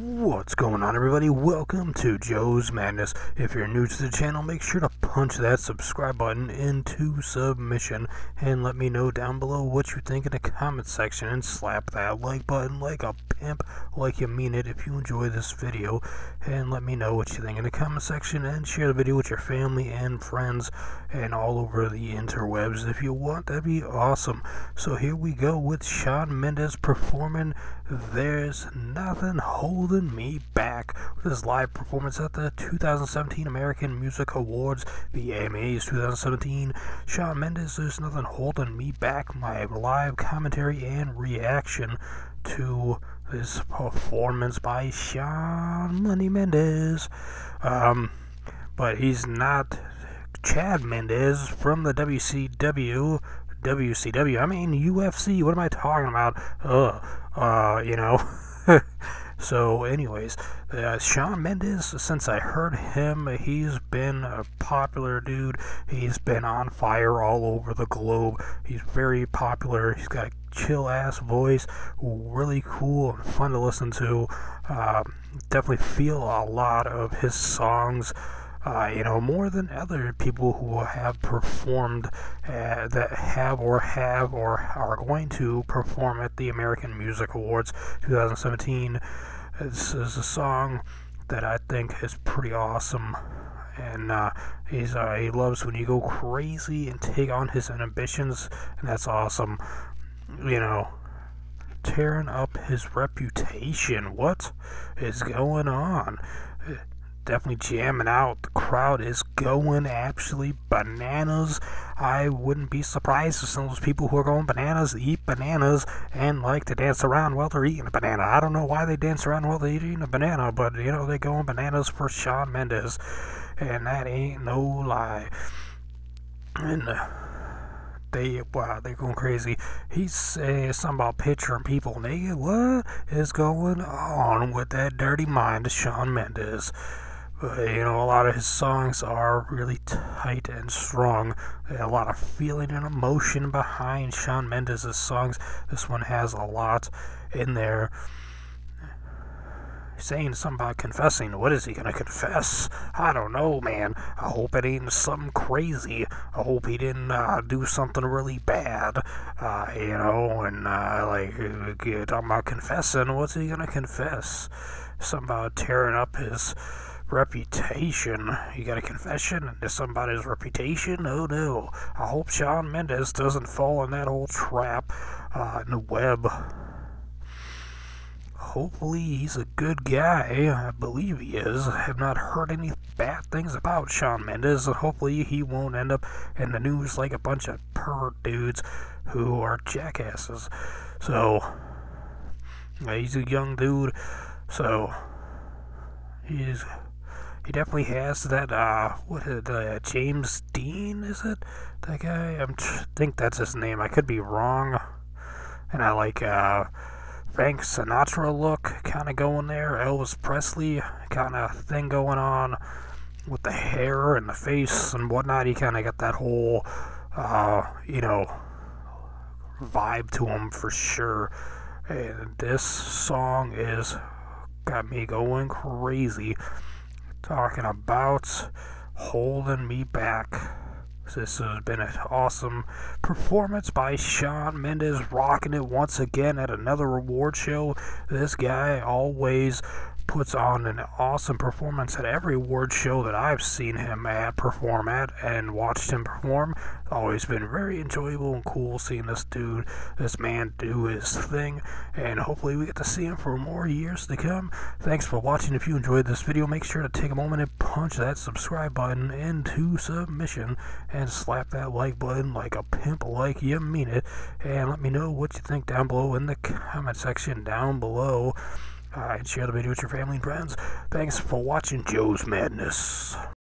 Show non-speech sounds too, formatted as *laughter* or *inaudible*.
What's going on everybody? Welcome to Joe's Madness. If you're new to the channel, make sure to punch that subscribe button into submission and let me know down below what you think in the comment section and slap that like button like a pimp, like you mean it if you enjoy this video and let me know what you think in the comment section and share the video with your family and friends and all over the interwebs if you want. That'd be awesome. So here we go with Shawn Mendes performing There's Nothing Holding me back with his live performance at the 2017 American Music Awards, the AMAs 2017. Shawn Mendes, there's nothing holding me back. My live commentary and reaction to this performance by Shawn Money Mendes. Um, but he's not Chad Mendes from the WCW. WCW. I mean UFC. What am I talking about? Uh, uh, you know. *laughs* So, anyways, uh, Shawn Mendes, since I heard him, he's been a popular dude. He's been on fire all over the globe. He's very popular. He's got a chill ass voice, really cool and fun to listen to. Uh, definitely feel a lot of his songs. Uh, you know, more than other people who have performed, uh, that have or have or are going to perform at the American Music Awards 2017. This is a song that I think is pretty awesome. And uh, he's uh, he loves when you go crazy and take on his ambitions, and that's awesome. You know, tearing up his reputation. What is going on? Definitely jamming out. The crowd is going absolutely bananas. I wouldn't be surprised if some of those people who are going bananas eat bananas and like to dance around while they're eating a banana. I don't know why they dance around while they're eating a banana, but you know, they're going bananas for Shawn Mendes. And that ain't no lie. And. Uh, they wow they're going crazy. He's saying something about picturing people nigga. What is going on with that dirty mind of Shawn Mendes? You know, a lot of his songs are really tight and strong. A lot of feeling and emotion behind Shawn Mendes' songs. This one has a lot in there. Saying something about confessing. What is he gonna confess? I don't know, man. I hope it ain't something crazy. I hope he didn't uh, do something really bad. Uh, you know, and uh, like talking about confessing. What's he gonna confess? Something about tearing up his reputation. You got a confession into somebody's reputation? Oh no. I hope Shawn Mendes doesn't fall in that old trap uh, in the web. Hopefully he's a good guy. I believe he is. I have not heard any bad things about Shawn Mendes. Hopefully he won't end up in the news like a bunch of pervert dudes who are jackasses. So, he's a young dude. So, he's he definitely has that, uh, what is it, uh, James Dean, is it? That guy? I think that's his name. I could be wrong. And I like, uh, Frank Sinatra look kind of going there. Elvis Presley kind of thing going on with the hair and the face and whatnot. He kind of got that whole, uh, you know, vibe to him for sure. And this song is got me going crazy talking about holding me back. This has been an awesome performance by Shawn Mendes, rocking it once again at another award show. This guy always puts on an awesome performance at every award show that I've seen him at perform at and watched him perform. Always been very enjoyable and cool seeing this dude, this man do his thing, and hopefully we get to see him for more years to come. Thanks for watching. If you enjoyed this video, make sure to take a moment and punch that subscribe button into submission and slap that like button like a pimp like you mean it, and let me know what you think down below in the comment section down below and share the video with your family and friends. Thanks for watching Joe's Madness.